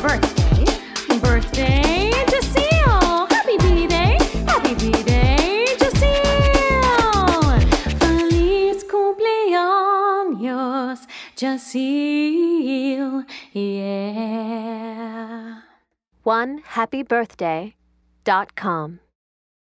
birthday. Birthday, Jacille. Happy B-Day. Happy B-Day, Jacille. Feliz cumpleaños, Jacille. Yeah. One happy birthday dot com.